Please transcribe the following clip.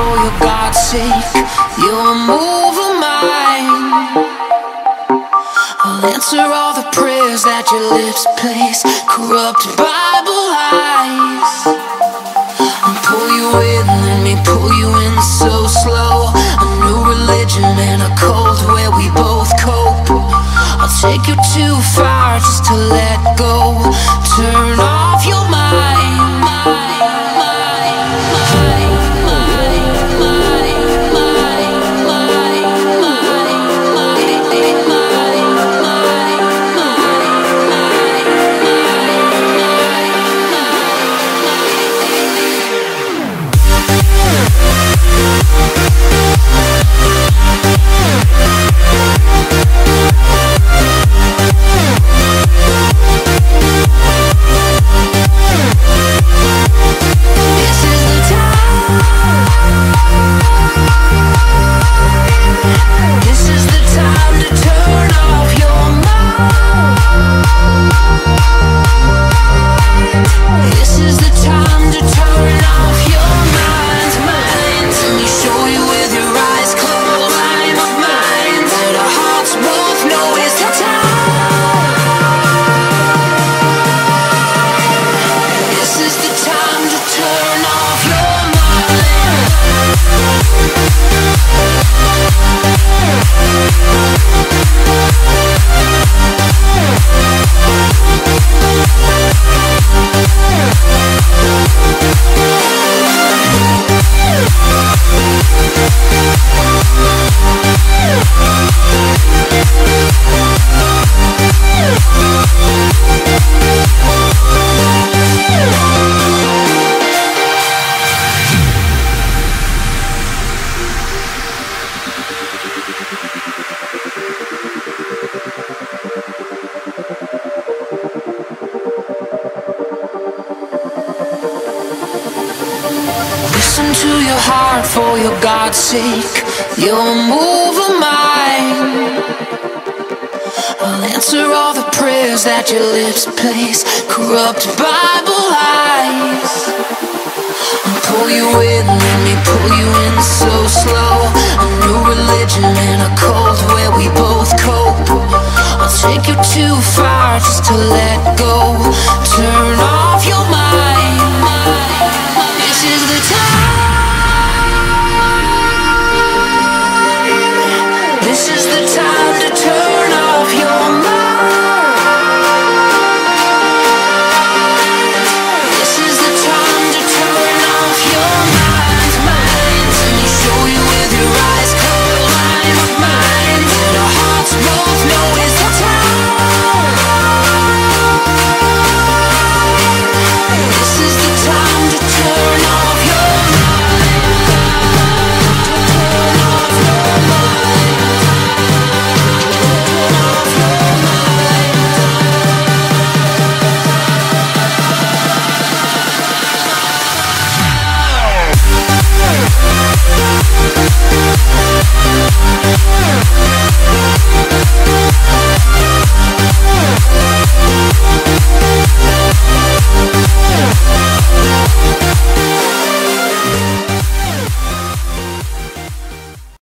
for your God's sake. You're a move of mine. I'll answer all the prayers that your lips place. Corrupt Bible lies. I'll pull you in, let me pull you in so slow. A new religion and a cult where we both cope. I'll take you too far listen to your heart for your God's sake. You'll move a mind. I'll answer all the prayers that your lips place. Corrupt Bible lies. I'll pull you in, let me pull you in so slow. A new religion in a cold where we both cope. I'll take you too far just to let go. Turn off your